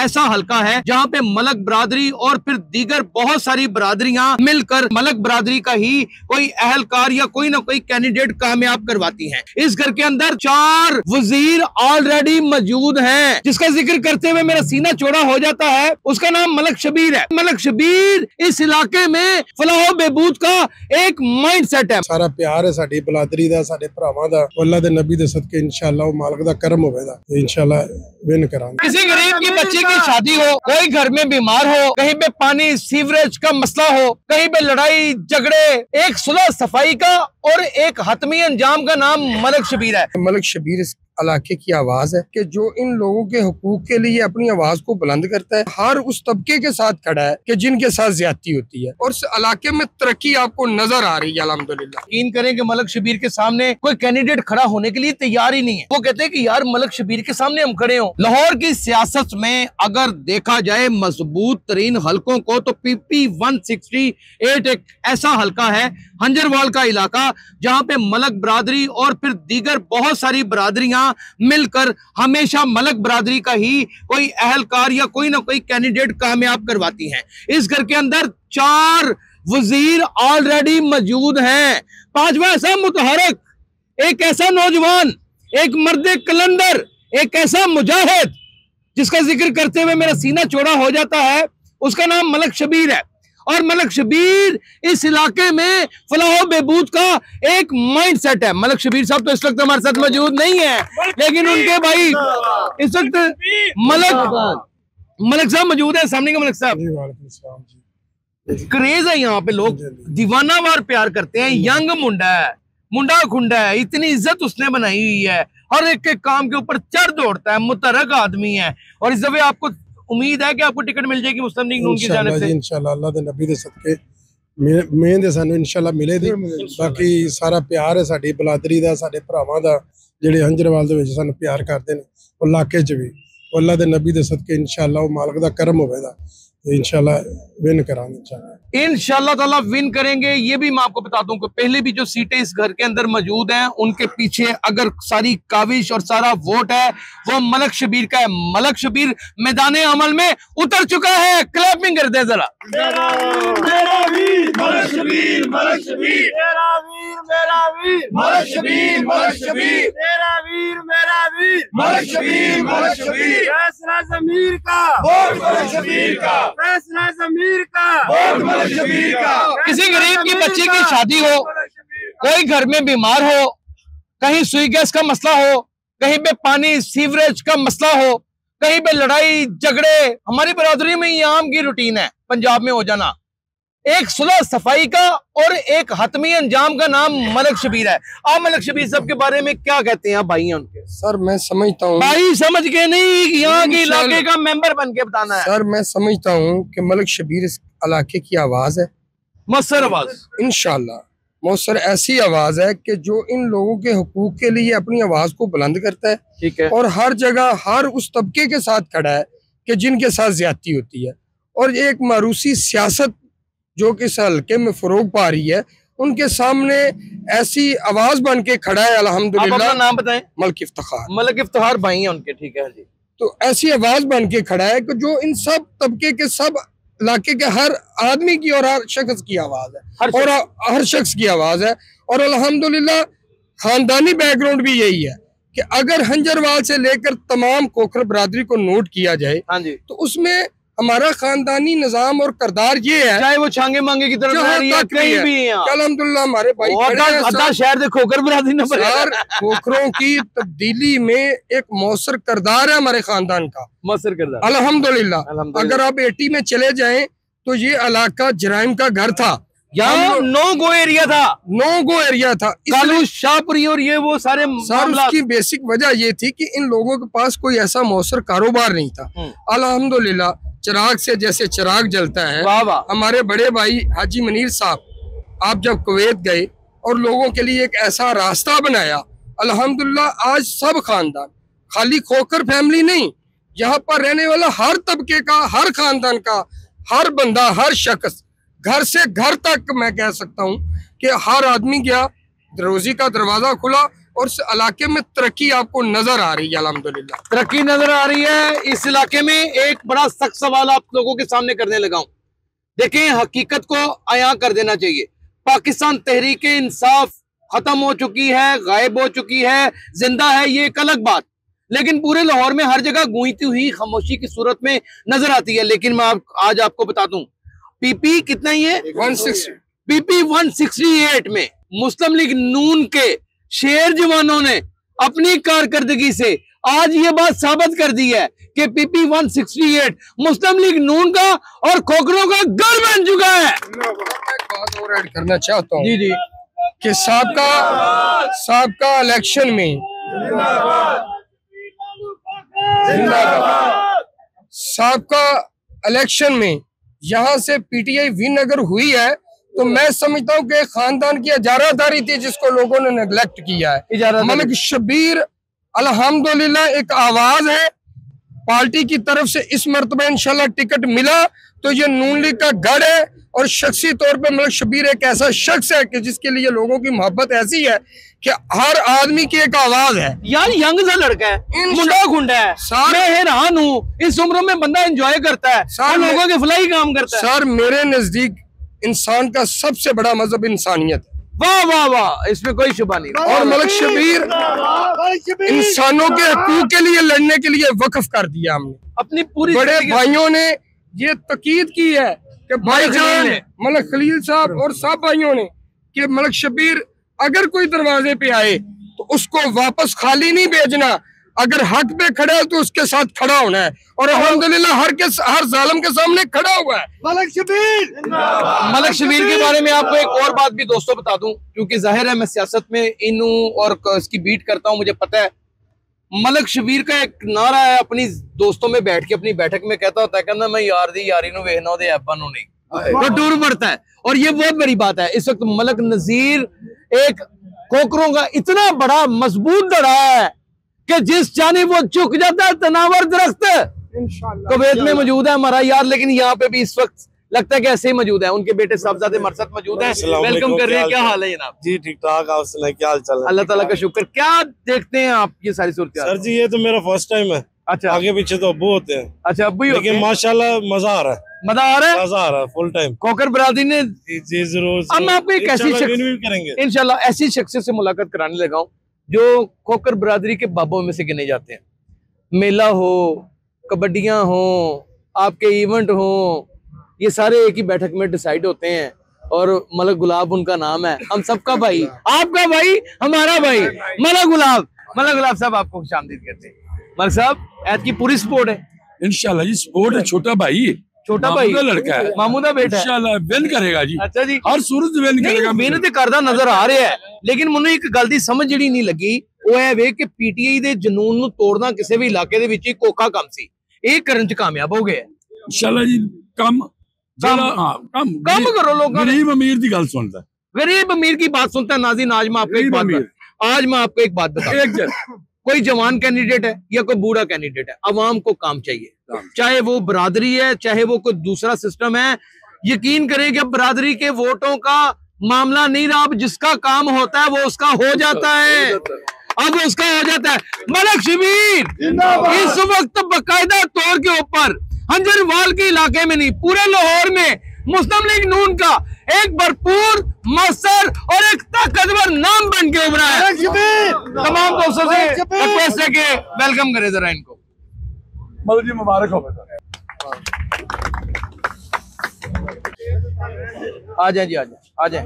ऐसा हलका है जहाँ पे मलक बरादरी और फिर दीगर बहुत सारी बरादरिया मिलकर मलक बरादरी का ही कोई अहलकार या कोई ना कोई कैंडिडेट कामयाब करवाती है। इस घर के अंदर चार वज़ीर ऑलरेडी मौजूद है जिसका ज़िक्र करते हुए मेरा सीना चौड़ा हो जाता है। उसका नाम मलक शबीर है। मलक शबीर इस इलाके में फलाहो बेबूद का एक माइंड सेट है। सारा प्यार है साड़ी बरादरी का का अल्लाह के नबी के सदके इंशाल्लाह करम इंशाल्लाह विन करा किसी गरीब की बच्ची की शादी हो, कोई घर में बीमार हो, कहीं पे पानी सीवरेज का मसला हो, कहीं पे लड़ाई झगड़े, एक सुलह सफ़ाई का और एक हतमी अंजाम का नाम मलक शबीर है। मलक शबीर इलाके की आवाज़ है कि जो इन लोगों के हकूक के लिए अपनी आवाज़ को बुलंद करता है, हर उस तबके के साथ खड़ा है कि जिनके साथ ज्यादती होती है। और इलाके में तरक्की आपको नज़र आ रही है अलहमदुल्ला यकीन करें कि मलक शबीर के सामने कोई कैंडिडेट खड़ा होने के लिए तैयार ही नहीं है। वो कहते हैं कि, यार, मलक शबीर के सामने हम खड़े हों। लाहौर की सियासत में अगर देखा जाए मज़बूत तरीन हल्कों को तो पीपी वन एक ऐसा हल्का है, हंजरवाल का इलाका, जहाँ पे मलक बरादरी और फिर दीगर बहुत सारी बरादरियाँ मिलकर हमेशा मलक बरादरी का ही कोई अहलकार या कोई ना कोई कैंडिडेट कामयाब करवाती हैं। इस घर के अंदर चार वज़ीर ऑलरेडी मौजूद हैं। पांचवा ऐसा मुतहरक, एक ऐसा नौजवान, एक मर्द कलंदर, एक ऐसा मुजाहिद, जिसका ज़िक्र करते हुए मेरा सीना चौड़ा हो जाता है, उसका नाम मलक शबीर है। और मलक शबीर इस इलाके में फलाह बेबूद का एक माइंड सेट है। मलक शबीर साहब तो इस वक्त हमारे साथ मौजूद नहीं है लेकिन उनके भाई इस वक्त मलक मलक साहब मौजूद है। सामने का मलक साहब। क्रेज है यहाँ पे लोग। दीवानावार प्यार करते हैं। यंग मुंडा है। मुंडा खुंडा है। इतनी इज़्ज़त उसने बनाई हुई है। हर एक के काम के ऊपर चढ़ दौड़ता है। मुतरक आदमी है। और इस दफे आपको ਉਮੀਦ ਹੈ ਕਿ ਆਪਕੋ ਟਿਕਟ ਮਿਲ ਜਾਏਗੀ ਮੁਸਲਿਮ ਲੀਗ ਨੂਨ ਕੀ ਜਾਨਬ ਸੇ ਇਨਸ਼ਾਅੱਲਾ ਅੱਲਾਹ ਦੇ ਨਬੀ ਦੇ ਸਦਕੇ ਮਿਹਨਤ ਸਾਨੂੰ ਇਨਸ਼ਾਅੱਲਾ ਮਿਲੇਗੀ ਬਾਕੀ ਸਾਰਾ ਪਿਆਰ ਹੈ ਸਾਡੀ ਬਲਾਦਰੀ ਦਾ ਸਾਡੇ ਭਰਾਵਾਂ ਦਾ ਜਿਹੜੇ ਹੰਜਰਵਾਲ ਦੇ ਵਿੱਚ ਸਾਨੂੰ ਪਿਆਰ ਕਰਦੇ ਨੇ ਉਹ ਇਲਾਕੇ 'ਚ ਵੀ ਅੱਲਾਹ ਦੇ ਨਬੀ ਦੇ ਸਦਕੇ ਇਨਸ਼ਾਅੱਲਾ ਉਹ ਮਾਲਕ ਦਾ ਕਰਮ ਹੋਵੇਗਾ इनशाला विन कराएँगे इनशाला तला विन करेंगे। ये भी मैं आपको बता दूँ कि पहले भी जो सीटें इस घर के अंदर मौजूद हैं उनके पीछे अगर सारी काविश और सारा वोट है वो मलक शबीर का है। मलक शबीर मैदान अमल में उतर चुका है। क्लैपिंग कर दे जरा। मलक शबीर मलक शबीर फैसला जमीर का। वोट मलक शबीर का। फैसला जमीर का। वोट मलक शबीर का। किसी गरीब की बच्ची की। शादी हो कोई घर में बीमार हो कहीं सुई गैस का मसला हो कहीं पे पानी सीवरेज का मसला हो कहीं पे लड़ाई झगड़े हमारी बरादरी में ये आम की रूटीन है पंजाब में हो जाना। एक सुलह सफ़ाई का और एक हतमी अंजाम का नाम मलक शबीर है। आप मलक शबीर साहब के बारे में क्या कहते हैं भाई हैं उनके सर मैं समझता हूँ। भाई समझ के नहीं यहाँ के इलाके का मेंबर बन के बताना है। सर मैं समझता हूँ कि मलिक शबीर इस इलाके की आवाज़ है। मसर आवाज़। इनशाला मौसर ऐसी आवाज़ है कि जो इन लोगों के हकूक के लिए अपनी आवाज़ को बुलंद करता है ठीक है। और हर जगह हर उस तबके के साथ खड़ा है कि जिनके साथ ज्यादती होती है। और एक मारूसी सियासत जो कि इस हल्के में फरोग पा रही है उनके सामने ऐसी आवाज़ बन के खड़ा है आप अल्हम्दुलिल्लाह। नाम बताएँ। मलिक इफ्तार मलक इफ्तार भाई हैं उनके ठीक है जी। तो ऐसी आवाज़ बन के खड़ा है कि जो इन सब तबके के सब इलाके के हर आदमी की और हर शख्स की आवाज़ है। हर और हर शख्स की आवाज़ है। और अल्हम्दुलिल्लाह खानदानी बैकग्राउंड भी यही है कि अगर हंजरवाल से लेकर तमाम कोखर बरादरी को नोट किया जाए हाँ जी। तो उसमें हमारा खानदानी निज़ाम और करदार ये है चाहे वो छांगे मांगे की तरफ़ कहीं भी हैं कि अल्हम्दुलिल्लाह हमारे भाई शहर दे खोकर बरादरी न बने सर खोखरों की तब्दीली में एक मौसर करदार है हमारे खानदान का। मसर करदा अल्हम्दुलिल्लाह। अल्हम्दुलिल्लाह। अगर आप एटी में चले जाए तो ये इलाका जराइम का घर था। यहाँ नो गो एरिया था। नो गो एरिया था। कालू शाहपुरी और ये वो सारे सर उसकी बेसिक वजह ये थी कि इन लोगों के पास कोई ऐसा मौसर कारोबार नहीं था। हम्म। अल्हम्दुलिल्लाह। चिराग से जैसे चिराग जलता है हमारे बड़े भाई हाजी मनीर साहब आप जब कुवैत गए और लोगों के लिए एक ऐसा रास्ता बनाया अल्हम्दुलिल्लाह आज सब खानदान खाली खोकर फैमिली नहीं यहाँ पर रहने वाला हर तबके का हर खानदान का हर बंदा हर शख्स घर से घर तक मैं कह सकता हूँ कि हर आदमी गया रोजी का दरवाज़ा खुला और इस इलाके में तरक्की आपको नज़र आ रही है अलहमदुल्ला तरक्की नज़र आ रही है। इस इलाके में एक बड़ा सख्त सवाल आप लोगों के सामने करने लगा हूँ। देखें हकीकत को आया कर देना चाहिए। पाकिस्तान तहरीक इंसाफ खत्म हो चुकी है गायब हो चुकी है ज़िंदा है ये एक अलग बात। लेकिन पूरे लाहौर में हर जगह गूंजती हुई खामोशी की सूरत में नज़र आती है। लेकिन मैं आप, आज आपको बता दूँ पीपी कितना ही है? वन सिक्सटी पीपी 168 में मुस्लिम लीग नून के शेर जवानों ने अपनी कारकर्दगी से आज ये बात साबित कर दी है कि पीपी 168 मुस्लिम लीग नून का और खोखरों का घर बन चुका है। एक बात और ऐड करना चाहता हूँ जी जी। कि सबका सबका इलेक्शन में सबका इलेक्शन में यहाँ से पीटीआई विन अगर हुई है तो मैं समझता हूँ कि खानदान की इजारादारी थी जिसको लोगों ने नेग्लेक्ट किया है। मलिक शबीर अल्हम्दुलिल्लाह एक आवाज़ है। पार्टी की तरफ़ से इस मरतबा इंशाल्लाह टिकट मिला तो ये नून लीग का गढ़ है और शख्सी तौर पे मलिक शबीर एक ऐसा शख्स है कि जिसके लिए लोगों की मोहब्बत ऐसी है कि हर आदमी की एक आवाज़ है। यार यंग सा लड़का है मुंडा गुंडा है। सार- मैं हैरान हूँ इस उम्र में बंदा एंजॉय करता है सार- लोगों के फलाई काम करता है। सर मेरे नज़दीक इंसान का सबसे बड़ा मज़हब इंसानियत है। वाह वाह वाह इसमें कोई शुबा नहीं। और मलिक शबीर। इंसानों के हकूक के लिए लड़ने के लिए वक्फ कर दिया हमने। अपनी पूरी बड़े भाइयों ने ये तकीद की है कि भाईजान। मलिक खलील साहब और सब भाइयों ने कि मलिक शबीर अगर कोई दरवाजे पे आए तो उसको वापस खाली नहीं भेजना अगर हक पे खड़ा है तो उसके साथ खड़ा होना है। और अल्हम्दुलिल्लाह हर के हर जालिम के सामने खड़ा हुआ है। मलक शबीर। मलक शबीर के बारे में आपको एक और बात भी दोस्तों बता दूँ क्योंकि ज़ाहिर है मैं सियासत में इन और इसकी बीट करता हूँ मुझे पता है। मलक शबीर का एक नारा है अपनी दोस्तों में बैठ के अपनी बैठक में कहता होता है कहना मैं यार दी यारी नु वेखना ओदे नु नहीं। वो टूर पड़ता है। और ये बहुत बड़ी बात है। इस वक्त मलक नजीर एक कोकरों का इतना बड़ा मज़बूत दड़ा है कि जिस जानी वो झुक जाता है तनावर दरख्त कुवैत में मौजूद है हमारा यार लेकिन यहाँ पे भी इस वक्त लगता है कि ऐसे ही मौजूद है। उनके बेटे साहबजादे मरसद मौजूद है। वेलकम कर रहे हैं। क्या हाल है जनाब? जी ठीक ठाक आप क्या हाल चाल अल्लाह ताला का शुक्र। क्या देखते हैं आप ये सारी सूरत सर जी ये तो मेरा फ़र्स्ट टाइम है। अच्छा। आगे पीछे तो अबू होते हैं। अच्छा अब लेकिन। माशाल्लाह मज़ा आ रहा है। मज़ा आ रहा है? मज़ा आ रहा है फुल टाइम खोकर बरादरी ने जी ज़रूर अब मैं आपको एक ऐसी करेंगे। इंशाल्लाह ऐसी शख्सियत से मुलाकात कराने लगा हूँ। जो खोकर बरादरी के बाबों में से गिने जाते हैं। मेला हो, कबड्डियाँ हो, आपके इवेंट हो, ये सारे एक ही बैठक में डिसाइड होते हैं और मलक गुलाब उनका नाम है। हम सबका भाई, आपका भाई, हमारा भाई, मलक गुलाब। मलक गुलाब साहब आपको खुश आमदीद कहते हैं। मलक साहब ऐत की पूरी सपोर्ट है। इंशाल्लाह जी स्पोर्ट है, छोटा भाई। छोटा भाई मामूदा लड़का है मामूदा बेटा है इंशाल्लाह विन करेगा जी अच्छा जी हर सूरत विन ਨਹੀਂ करेगा ਮਿਹਨਤ ਕਰਦਾ ਨਜ਼ਰ ਆ ਰਿਹਾ ਹੈ ਲੇਕਿਨ ਮੈਨੂੰ ਇੱਕ ਗੱਲ ਦੀ ਸਮਝ ਜਿਹੜੀ ਨਹੀਂ ਲੱਗੀ ਉਹ ਇਹ ਵੇ ਕਿ ਪੀਟੀਆਈ ਦੇ ਜਨੂਨ ਨੂੰ ਤੋੜਨਾ ਕਿਸੇ ਵੀ ਇਲਾਕੇ ਦੇ ਵਿੱਚ ਇੱਕ ਔਖਾ ਕੰਮ ਸੀ ਇਹ ਕਰਨ ਚ ਕਾਮਯਾਬ ਹੋ ਗਏ इंशाल्लाह जी कम जरा हाँ कम ਕੰਮ ਕਰੋ ਲੋਕਾਂ ने गरीब अमीर की गल सुनता गरीब अमीर की बात सुनता है नाजिन आज मैं आपको एक गरीब बात अमीर। बता- आज मैं आपको एक बात बता एक जन कोई जवान कैंडिडेट है या कोई बूढ़ा कैंडिडेट है अवाम को काम चाहिए चाहे वो बरादरी है चाहे वो कोई दूसरा सिस्टम है यकीन करें कि अब बरादरी के वोटों का मामला नहीं रहा। अब जिसका काम होता है वो उसका हो जाता है अब उसका हो जाता है। मलक शबीर इस वक्त बकायदा तौर के ऊपर हंजरवाल के इलाके में नहीं पूरे लाहौर में मुस्लिम लीग नून का एक भरपूर मसर और एक ताकतवर नाम बन के उभरा है। तमाम दोस्तों से रिक्वेस्ट है कि वेलकम करें जरा इनको। मतलब जी, मुबारक हो आ जाए जी, आ जाए आ जाए।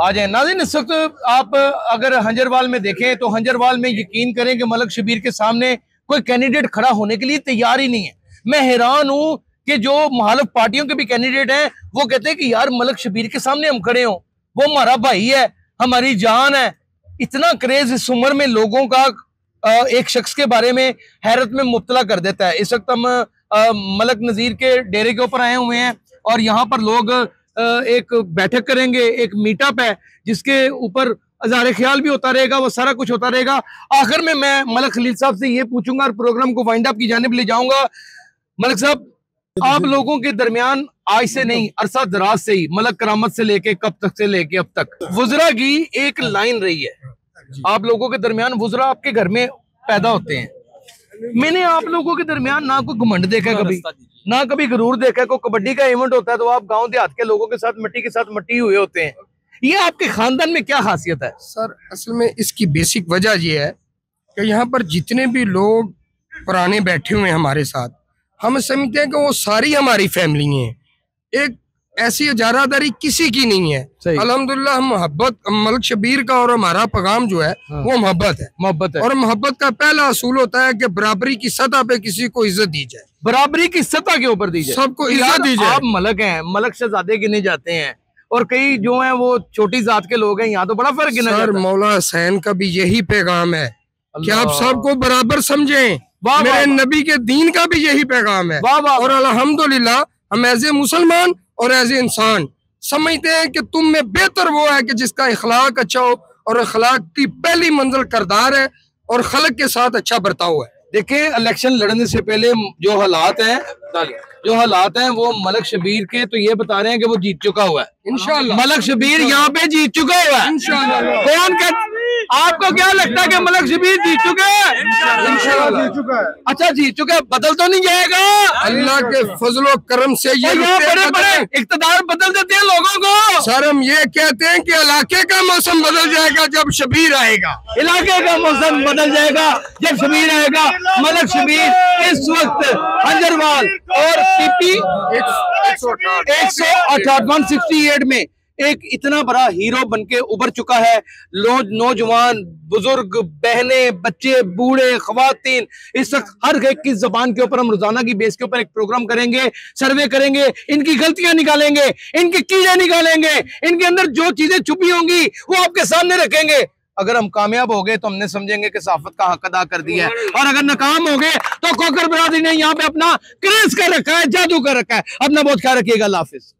आ जाए। नाजिन, इस वक्त आप अगर हंजरवाल में देखें तो हंजरवाल में यकीन करें कि मलक शबीर के सामने कोई कैंडिडेट खड़ा होने के लिए तैयार ही नहीं है। मैं हैरान हूँ कि जो मुहालफ पार्टियों के भी कैंडिडेट हैं, वो कहते हैं कि यार, मलक शबीर के सामने हम खड़े हों। वो हमारा भाई है, हमारी जान है। इतना क्रेज इस उम्र में लोगों का एक शख्स के बारे में हैरत में मुबतला कर देता है। इस वक्त हम मलक नजीर के डेरे के ऊपर आए हुए हैं और यहाँ पर लोग एक बैठक करेंगे, एक मीटअप है, जिसके ऊपर अजार ख्याल भी होता रहेगा, वो सारा कुछ होता रहेगा। आखिर में मैं मलक खलील साहब से ये पूछूँगा और प्रोग्राम को वाइंड अप की जानब ले जाऊँगा। मलक साहब, आप लोगों के दरमियान आज से नहीं, अरसा दराज से ही मलक करामत से लेके कब तक से लेके अब तक? वुजरा की एक लाइन रही है। आप लोगों के दरमियान वुजरा आपके घर में पैदा होते हैं। मैंने आप लोगों के दरमियान ना कोई घमंड देखा कभी ना कभी गरूर देखा है कोई कबड्डी का इवेंट होता है तो आप गाँव देहात के लोगों के साथ मिट्टी के साथ मट्टी हुए होते हैं। ये आपके खानदान में क्या खासियत है? सर असल में इसकी बेसिक वजह ये है कि यहाँ पर जितने भी लोग पुराने बैठे हुए हैं हमारे साथ हम समझते हैं कि वो सारी हमारी फैमिली हैं। एक ऐसी इजारादारी किसी की नहीं है। सही। अल्हम्दुलिल्लाह मोहब्बत मलक शबीर का और हमारा पैगाम जो है हाँ। वो मोहब्बत है। मोहब्बत है। और मोहब्बत का पहला असूल होता है कि बराबरी की सतह पे किसी को इज़्ज़त दी जाए। बराबरी की सतह के ऊपर दी जाए। सबको इज़्ज़त दी जाए। आप मलक हैं मलक शहजादे गिने जाते हैं। और कई जो हैं वो छोटी जात के लोग हैं यहाँ तो बड़ा फ़र्क गिना सर मौला हुसैन का भी यही पैगाम है कि आप सबको बराबर समझें। मेरे नबी के दीन का भी यही पैगाम है। और अल्हम्दुलिल्लाह हम एज ए मुसलमान और एज ए इंसान समझते हैं कि तुम में बेहतर वो है कि जिसका इखलाक अच्छा हो और इखलाक की पहली मंजिल करदार है और खलक के साथ अच्छा बर्ताव है। देखिए इलेक्शन लड़ने से पहले जो हालात हैं जो हालात हैं वो मलक शबीर के तो ये बता रहे हैं कि वो जीत चुका हुआ है। इनशाला मलक शबीर यहाँ पे जीत चुका हुआ है। कौन कह आपको क्या लगता है कि मलक शबीर जीत चुके हैं? अच्छा जीत चुके हैं बदल तो नहीं जाएगा। अल्लाह के फजलो करम से ये बड़े बड़े इकतदार बदल देते हैं लोगों को। सर हम ये कहते हैं कि इलाके का मौसम बदल जाएगा जब शबीर आएगा। इलाके का मौसम बदल जाएगा जब शबीर आएगा। मलक शबीर इस वक्त हजरवाल और पीपी एक सौ अठारह वन सिक्सटी एट में। एक इतना बड़ा हीरो बनके उभर चुका है। नौजवान, बुज़ुर्ग, बहने, बच्चे, बूढ़े, खवातीन, इस वक्त हर एक की जबान के ऊपर हम रोज़ाना की बेस के ऊपर एक प्रोग्राम करेंगे, सर्वे करेंगे, इनकी गलतियाँ निकालेंगे, इनके कीड़े निकालेंगे, इनके अंदर जो चीज़ें छुपी होंगी, वो आपके सामने रखेंगे। अगर हम कामयाब हो गए तो हमने समझेंगे कि साफत का हक अदा कर दिया है। और अगर नाकाम हो गए तो कोकर बरादरी ने यहाँ पे अपना क्रेज कर रखा है, जादू कर रखा है। अपना बहुत ख्याल रखिएगा। हाफिज।